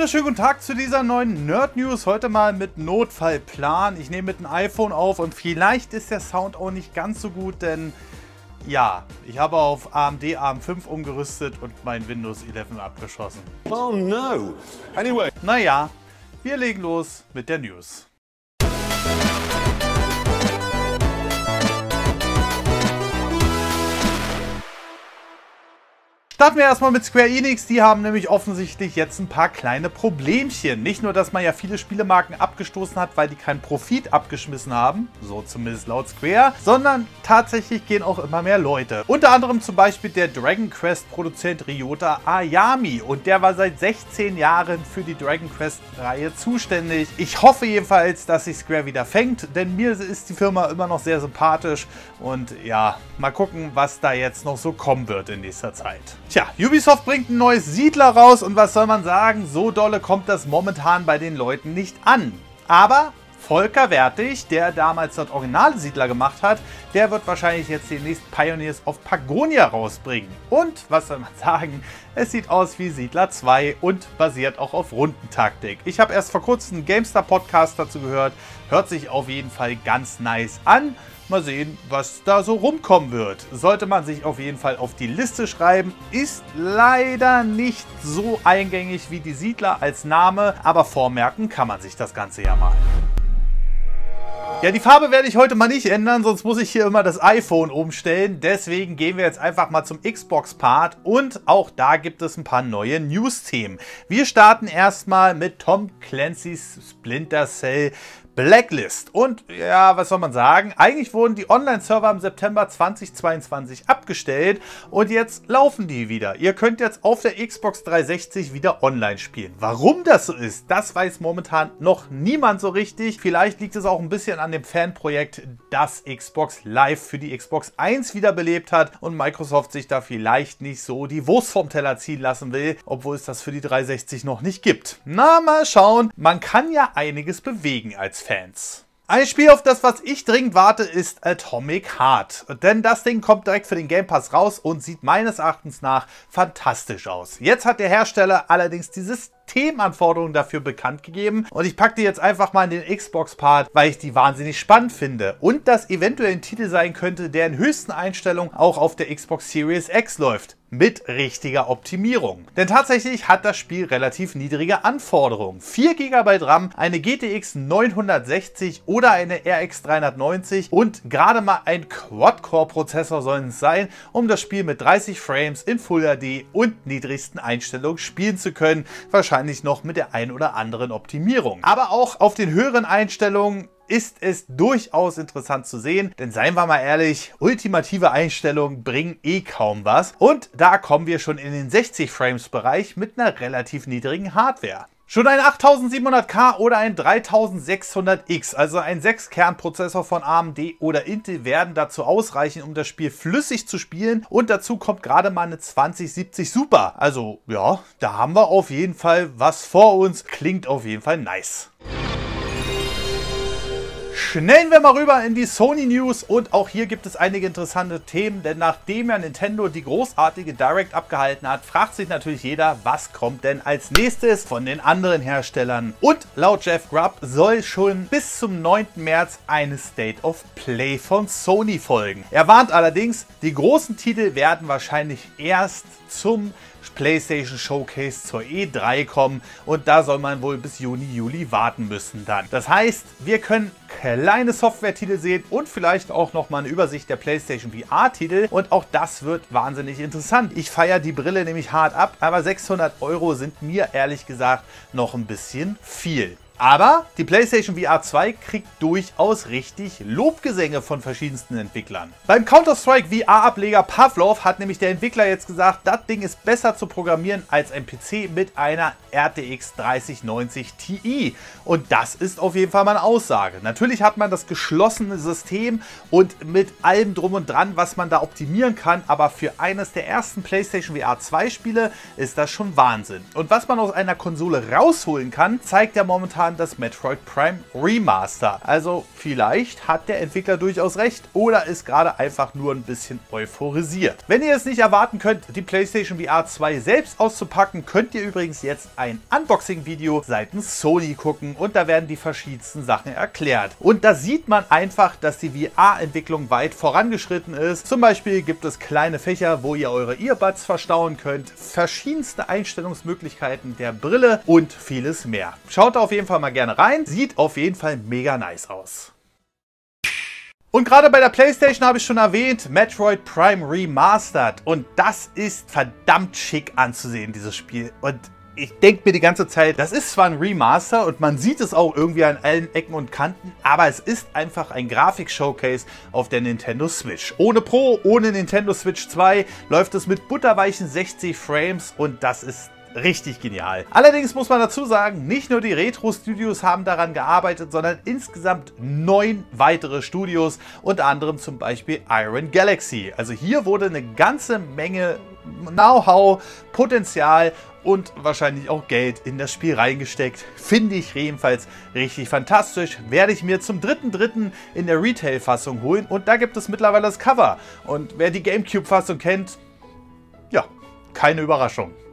wunderschönen guten Tag zu dieser neuen Nerd News. Heute mal mit Notfallplan. Ich nehme mit dem iPhone auf und vielleicht ist der Sound auch nicht ganz so gut, denn ja, ich habe auf AMD AM5 umgerüstet und mein Windows 11 abgeschossen. Oh no. Anyway. Naja, wir legen los mit der News. Starten wir erstmal mit Square Enix. Die haben nämlich offensichtlich jetzt ein paar kleine Problemchen. Nicht nur, dass man ja viele Spielemarken abgestoßen hat, weil die keinen Profit abgeschmissen haben, so zumindest laut Square, sondern tatsächlich gehen auch immer mehr Leute. Unter anderem zum Beispiel der Dragon Quest Produzent Ryota Ayami und der war seit 16 Jahren für die Dragon Quest Reihe zuständig. Ich hoffe jedenfalls, dass sich Square wieder fängt, denn mir ist die Firma immer noch sehr sympathisch und ja, mal gucken, was da jetzt noch so kommen wird in nächster Zeit. Tja, Ubisoft bringt ein neues Siedler raus und was soll man sagen, so dolle kommt das momentan bei den Leuten nicht an. Aber Volker Wertig, der damals dort originale Siedler gemacht hat, der wird wahrscheinlich jetzt demnächst Pioneers of Pagonia rausbringen. Und, was soll man sagen, es sieht aus wie Siedler 2 und basiert auch auf Rundentaktik. Ich habe erst vor kurzem einen GameStar-Podcast dazu gehört, hört sich auf jeden Fall ganz nice an. Mal sehen, was da so rumkommen wird. Sollte man sich auf jeden Fall auf die Liste schreiben. Ist leider nicht so eingängig wie die Siedler als Name, aber vormerken kann man sich das Ganze ja mal. Ja, die Farbe werde ich heute mal nicht ändern, sonst muss ich hier immer das iPhone umstellen. Deswegen gehen wir jetzt einfach mal zum Xbox-Part und auch da gibt es ein paar neue News-Themen. Wir starten erstmal mit Tom Clancy's Splinter Cell Blacklist. Und ja, was soll man sagen? Eigentlich wurden die Online-Server im September 2022 abgestellt und jetzt laufen die wieder. Ihr könnt jetzt auf der Xbox 360 wieder online spielen. Warum das so ist, das weiß momentan noch niemand so richtig. Vielleicht liegt es auch ein bisschen an dem Fanprojekt, das Xbox Live für die Xbox 1 wiederbelebt hat und Microsoft sich da vielleicht nicht so die Wurst vom Teller ziehen lassen will, obwohl es das für die 360 noch nicht gibt. Na, mal schauen. Man kann ja einiges bewegen als Fans. Ein Spiel, auf das was ich dringend warte, ist Atomic Heart. Denn das Ding kommt direkt für den Game Pass raus und sieht meines Erachtens nach fantastisch aus. Jetzt hat der Hersteller allerdings die Systemanforderungen dafür bekannt gegeben und ich packe die jetzt einfach mal in den Xbox-Part, weil ich die wahnsinnig spannend finde und das eventuell ein Titel sein könnte, der in höchsten Einstellungen auch auf der Xbox Series X läuft mit richtiger Optimierung. Denn tatsächlich hat das Spiel relativ niedrige Anforderungen. 4 GB RAM, eine GTX 960 oder eine RX 390 und gerade mal ein Quad-Core-Prozessor sollen es sein, um das Spiel mit 30 Frames in Full HD und niedrigsten Einstellungen spielen zu können. Wahrscheinlich noch mit der ein oder anderen Optimierung. Aber auch auf den höheren Einstellungen ist es durchaus interessant zu sehen. Denn seien wir mal ehrlich, ultimative Einstellungen bringen eh kaum was. Und da kommen wir schon in den 60 Frames Bereich mit einer relativ niedrigen Hardware. Schon ein 8700K oder ein 3600X, also ein 6-Kern-Prozessor von AMD oder Intel, werden dazu ausreichen, um das Spiel flüssig zu spielen. Und dazu kommt gerade mal eine 2070 Super. Also ja, da haben wir auf jeden Fall was vor uns. Klingt auf jeden Fall nice. Schnellen wir mal rüber in die Sony News und auch hier gibt es einige interessante Themen, denn nachdem ja Nintendo die großartige Direct abgehalten hat, fragt sich natürlich jeder, was kommt denn als nächstes von den anderen Herstellern. Und laut Jeff Grubb soll schon bis zum 9. März eine State of Play von Sony folgen. Er warnt allerdings, die großen Titel werden wahrscheinlich erst zum PlayStation Showcase zur E3 kommen und da soll man wohl bis Juni, Juli warten müssen dann. Das heißt, wir können kleine Software-Titel sehen und vielleicht auch nochmal eine Übersicht der PlayStation VR-Titel und auch das wird wahnsinnig interessant. Ich feiere die Brille nämlich hart ab, aber 600 Euro sind mir ehrlich gesagt noch ein bisschen viel. Aber die PlayStation VR 2 kriegt durchaus richtig Lobgesänge von verschiedensten Entwicklern. Beim Counter-Strike VR-Ableger Pavlov hat nämlich der Entwickler jetzt gesagt, das Ding ist besser zu programmieren als ein PC mit einer RTX 3090 Ti. Und das ist auf jeden Fall mal eine Aussage. Natürlich hat man das geschlossene System und mit allem drum und dran, was man da optimieren kann, aber für eines der ersten PlayStation VR 2 Spiele ist das schon Wahnsinn. Und was man aus einer Konsole rausholen kann, zeigt ja momentan an das Metroid Prime Remaster. Also vielleicht hat der Entwickler durchaus recht oder ist gerade einfach nur ein bisschen euphorisiert. Wenn ihr es nicht erwarten könnt, die PlayStation VR 2 selbst auszupacken, könnt ihr übrigens jetzt ein Unboxing-Video seitens Sony gucken und da werden die verschiedensten Sachen erklärt. Und da sieht man einfach, dass die VR-Entwicklung weit vorangeschritten ist. Zum Beispiel gibt es kleine Fächer, wo ihr eure Earbuds verstauen könnt, verschiedenste Einstellungsmöglichkeiten der Brille und vieles mehr. Schaut auf jeden Fall mal gerne rein, sieht auf jeden Fall mega nice aus. Und gerade bei der PlayStation habe ich schon erwähnt, Metroid Prime Remastered. Und das ist verdammt schick anzusehen, dieses Spiel. Und ich denke mir die ganze Zeit, das ist zwar ein Remaster und man sieht es auch irgendwie an allen Ecken und Kanten, aber es ist einfach ein Grafik-Showcase auf der Nintendo Switch. Ohne Pro, ohne Nintendo Switch 2 läuft es mit butterweichen 60 Frames und das ist richtig genial. Allerdings muss man dazu sagen, nicht nur die Retro-Studios haben daran gearbeitet, sondern insgesamt neun weitere Studios, unter anderem zum Beispiel Iron Galaxy. Also hier wurde eine ganze Menge Know-how, Potenzial und wahrscheinlich auch Geld in das Spiel reingesteckt. Finde ich jedenfalls richtig fantastisch. Werde ich mir zum dritten dritten in der Retail-Fassung holen und da gibt es mittlerweile das Cover. Und wer die Gamecube-Fassung kennt, ja, keine Überraschung.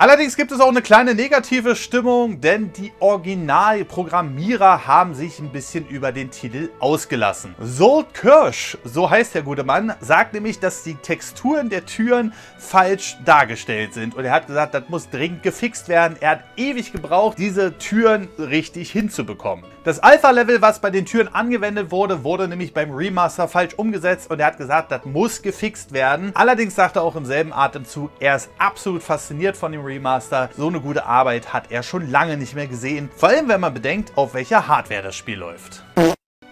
Allerdings gibt es auch eine kleine negative Stimmung, denn die Originalprogrammierer haben sich ein bisschen über den Titel ausgelassen. Sold Kirsch, so heißt der gute Mann, sagt nämlich, dass die Texturen der Türen falsch dargestellt sind. Und er hat gesagt, das muss dringend gefixt werden. Er hat ewig gebraucht, diese Türen richtig hinzubekommen. Das Alpha-Level, was bei den Türen angewendet wurde, wurde nämlich beim Remaster falsch umgesetzt und er hat gesagt, das muss gefixt werden. Allerdings sagt er auch im selben Atemzug, er ist absolut fasziniert von dem Remaster. So eine gute Arbeit hat er schon lange nicht mehr gesehen. Vor allem, wenn man bedenkt, auf welcher Hardware das Spiel läuft.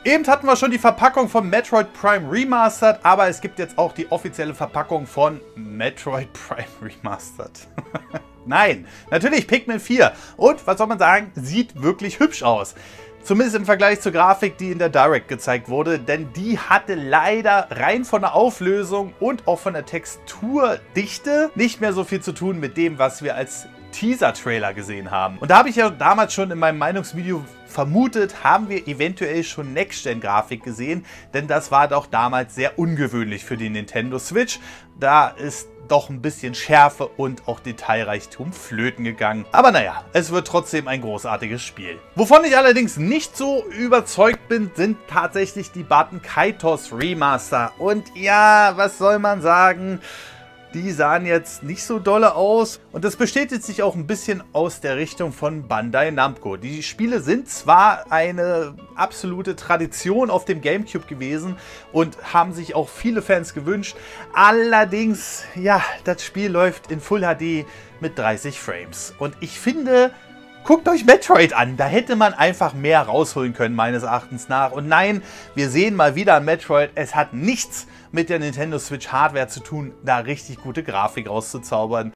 Eben hatten wir schon die Verpackung von Metroid Prime Remastered, aber es gibt jetzt auch die offizielle Verpackung von Metroid Prime Remastered. Nein, natürlich Pikmin 4. Und was soll man sagen, sieht wirklich hübsch aus. Zumindest im Vergleich zur Grafik, die in der Direct gezeigt wurde, denn die hatte leider rein von der Auflösung und auch von der Texturdichte nicht mehr so viel zu tun mit dem, was wir als Teaser-Trailer gesehen haben. Und da habe ich ja damals schon in meinem Meinungsvideo vermutet, haben wir eventuell schon Next-Gen-Grafik gesehen, denn das war doch damals sehr ungewöhnlich für die Nintendo Switch. Da ist doch ein bisschen Schärfe und auch Detailreichtum flöten gegangen. Aber naja, es wird trotzdem ein großartiges Spiel. Wovon ich allerdings nicht so überzeugt bin, sind tatsächlich die Button Kaitos Remaster. Und ja, was soll man sagen? Die sahen jetzt nicht so dolle aus. Und das bestätigt sich auch ein bisschen aus der Richtung von Bandai Namco. Die Spiele sind zwar eine absolute Tradition auf dem Gamecube gewesen und haben sich auch viele Fans gewünscht. Allerdings, ja, das Spiel läuft in Full HD mit 30 Frames. Und ich finde, Guckt euch Metroid an, da hätte man einfach mehr rausholen können, meines Erachtens nach. Und nein, wir sehen mal wieder an Metroid, es hat nichts mit der Nintendo Switch Hardware zu tun, da richtig gute Grafik rauszuzaubern.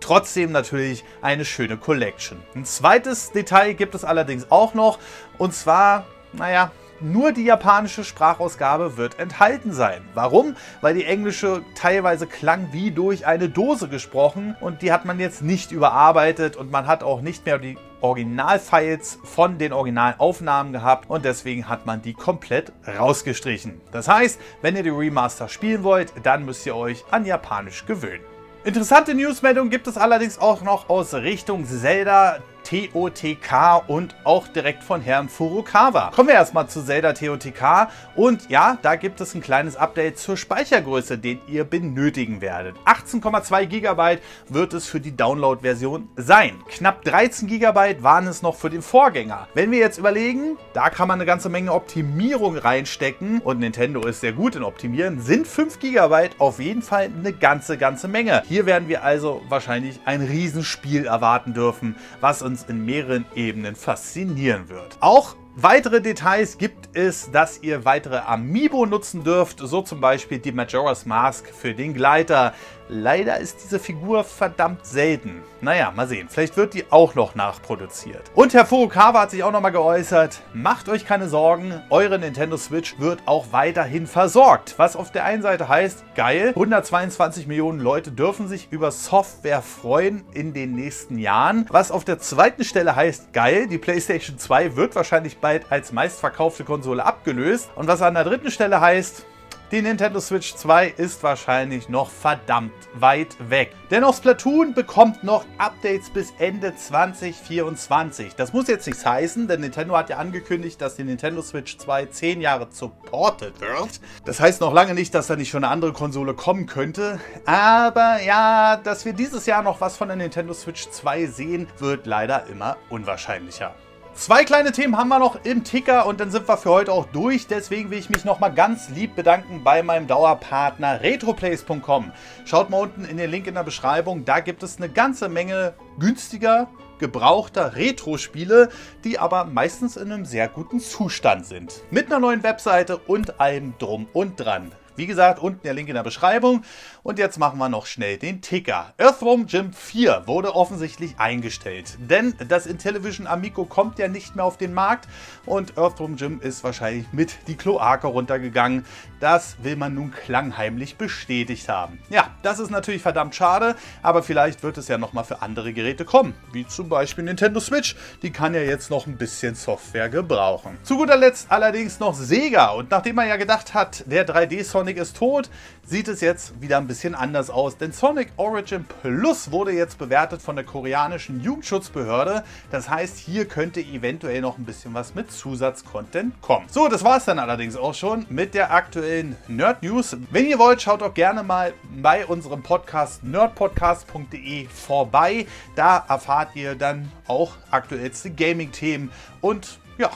Trotzdem natürlich eine schöne Collection. Ein zweites Detail gibt es allerdings auch noch, und zwar, naja, nur die japanische Sprachausgabe wird enthalten sein. Warum? Weil die englische teilweise klang wie durch eine Dose gesprochen und die hat man jetzt nicht überarbeitet und man hat auch nicht mehr die Originalfiles von den Originalaufnahmen gehabt und deswegen hat man die komplett rausgestrichen. Das heißt, wenn ihr die Remaster spielen wollt, dann müsst ihr euch an Japanisch gewöhnen. Interessante Newsmeldungen gibt es allerdings auch noch aus Richtung Zelda TOTK und auch direkt von Herrn Furukawa. Kommen wir erstmal zu Zelda TOTK und ja, da gibt es ein kleines Update zur Speichergröße, den ihr benötigen werdet. 18,2 GB wird es für die Download-Version sein. Knapp 13 GB waren es noch für den Vorgänger. Wenn wir jetzt überlegen, da kann man eine ganze Menge Optimierung reinstecken und Nintendo ist sehr gut in Optimieren, sind 5 GB auf jeden Fall eine ganze, ganze Menge. Hier werden wir also wahrscheinlich ein Riesenspiel erwarten dürfen, was uns uns in mehreren Ebenen faszinieren wird. Auch Weitere Details gibt es, dass ihr weitere Amiibo nutzen dürft, so zum Beispiel die Majora's Mask für den Gleiter. Leider ist diese Figur verdammt selten. Naja, mal sehen. Vielleicht wird die auch noch nachproduziert. Und Herr Furukawa hat sich auch nochmal geäußert. Macht euch keine Sorgen, eure Nintendo Switch wird auch weiterhin versorgt. Was auf der einen Seite heißt, geil, 122 Millionen Leute dürfen sich über Software freuen in den nächsten Jahren. Was auf der zweiten Stelle heißt, geil, die PlayStation 2 wird wahrscheinlich bald als meistverkaufte Konsole abgelöst. Und was an der dritten Stelle heißt, die Nintendo Switch 2 ist wahrscheinlich noch verdammt weit weg. Denn auch Splatoon bekommt noch Updates bis Ende 2024. Das muss jetzt nichts heißen, denn Nintendo hat ja angekündigt, dass die Nintendo Switch 2 10 Jahre supported wird. Das heißt noch lange nicht, dass da nicht schon eine andere Konsole kommen könnte. Aber ja, dass wir dieses Jahr noch was von der Nintendo Switch 2 sehen, wird leider immer unwahrscheinlicher. Zwei kleine Themen haben wir noch im Ticker und dann sind wir für heute auch durch. Deswegen will ich mich nochmal ganz lieb bedanken bei meinem Dauerpartner retroplays.com. Schaut mal unten in den Link in der Beschreibung. Da gibt es eine ganze Menge günstiger, gebrauchter Retro-Spiele, die aber meistens in einem sehr guten Zustand sind. Mit einer neuen Webseite und allem drum und dran. Wie gesagt, unten der Link in der Beschreibung. Und jetzt machen wir noch schnell den Ticker. Earthworm Jim 4 wurde offensichtlich eingestellt. Denn das Intellivision Amico kommt ja nicht mehr auf den Markt. Und Earthworm Jim ist wahrscheinlich mit die Kloake runtergegangen. Das will man nun klangheimlich bestätigt haben. Ja, das ist natürlich verdammt schade. Aber vielleicht wird es ja nochmal für andere Geräte kommen. Wie zum Beispiel Nintendo Switch. Die kann ja jetzt noch ein bisschen Software gebrauchen. Zu guter Letzt allerdings noch Sega. Und nachdem man ja gedacht hat, der 3D-Sonic Sonic ist tot, sieht es jetzt wieder ein bisschen anders aus. Denn Sonic Origin Plus wurde jetzt bewertet von der koreanischen Jugendschutzbehörde. Das heißt, hier könnte eventuell noch ein bisschen was mit Zusatzcontent kommen. So, das war es dann allerdings auch schon mit der aktuellen Nerd News. Wenn ihr wollt, schaut doch gerne mal bei unserem Podcast nerdpodcast.de vorbei. Da erfahrt ihr dann auch aktuellste Gaming-Themen und ja,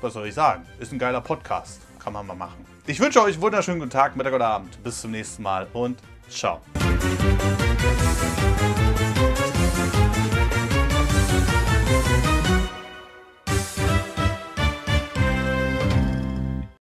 was soll ich sagen? Ist ein geiler Podcast. Kann man mal machen. Ich wünsche euch einen wunderschönen guten Tag, Mittag oder Abend. Bis zum nächsten Mal und ciao.